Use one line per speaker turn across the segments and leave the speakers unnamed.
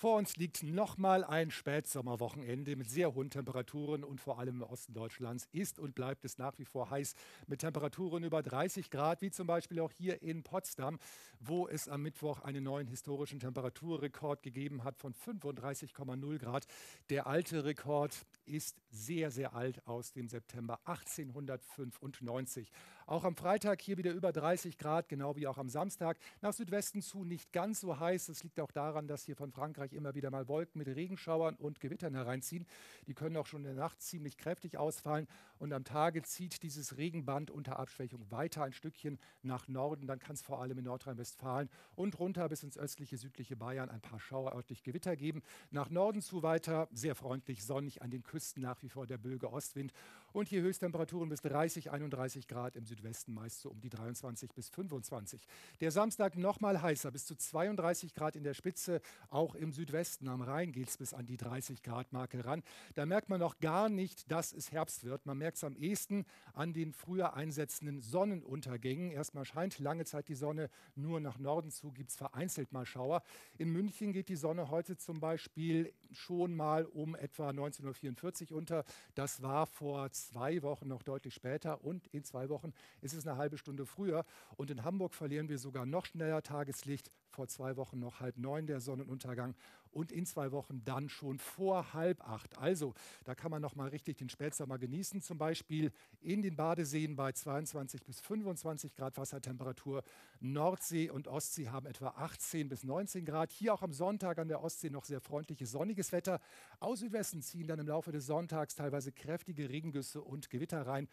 Vor uns liegt nochmal ein Spätsommerwochenende mit sehr hohen Temperaturen und vor allem im Osten Deutschlands ist und bleibt es nach wie vor heiß mit Temperaturen über 30 Grad, wie zum Beispiel auch hier in Potsdam, wo es am Mittwoch einen neuen historischen Temperaturrekord gegeben hat von 35,0 Grad. Der alte Rekord ist sehr, sehr alt aus dem September 1895. Auch am Freitag hier wieder über 30 Grad, genau wie auch am Samstag. Nach Südwesten zu nicht ganz so heiß. Das liegt auch daran, dass hier von Frankreich immer wieder mal Wolken mit Regenschauern und Gewittern hereinziehen. Die können auch schon in der Nacht ziemlich kräftig ausfallen. Und am Tage zieht dieses Regenband unter Abschwächung weiter ein Stückchen nach Norden. Dann kann es vor allem in Nordrhein-Westfalen und runter bis ins östliche, südliche Bayern ein paar Schauer örtlich Gewitter geben. Nach Norden zu weiter sehr freundlich sonnig an den Küsten nach wie vor der böge Ostwind. Und hier Höchsttemperaturen bis 30, 31 Grad im Südwesten, meist so um die 23 bis 25. Der Samstag nochmal heißer, bis zu 32 Grad in der Spitze. Auch im Südwesten am Rhein geht es bis an die 30 Grad Marke ran. Da merkt man noch gar nicht, dass es Herbst wird. Man merkt es am ehesten an den früher einsetzenden Sonnenuntergängen. Erstmal scheint lange Zeit die Sonne nur nach Norden zu, gibt es vereinzelt mal Schauer. In München geht die Sonne heute zum Beispiel schon mal um etwa 19.44 Uhr unter. Das war vor zwei Wochen noch deutlich später und in zwei Wochen ist es eine halbe Stunde früher. Und in Hamburg verlieren wir sogar noch schneller Tageslicht. Vor zwei Wochen noch halb neun der Sonnenuntergang und in zwei Wochen dann schon vor halb acht. Also da kann man noch mal richtig den Spätsommer genießen. Zum Beispiel in den Badeseen bei 22 bis 25 Grad Wassertemperatur. Nordsee und Ostsee haben etwa 18 bis 19 Grad. Hier auch am Sonntag an der Ostsee noch sehr freundliches sonniges Wetter. Aus Südwesten ziehen dann im Laufe des Sonntags teilweise kräftige Regengüsse und Gewitter rein.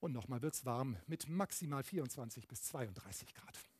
Und nochmal wird es warm mit maximal 24 bis 32 Grad.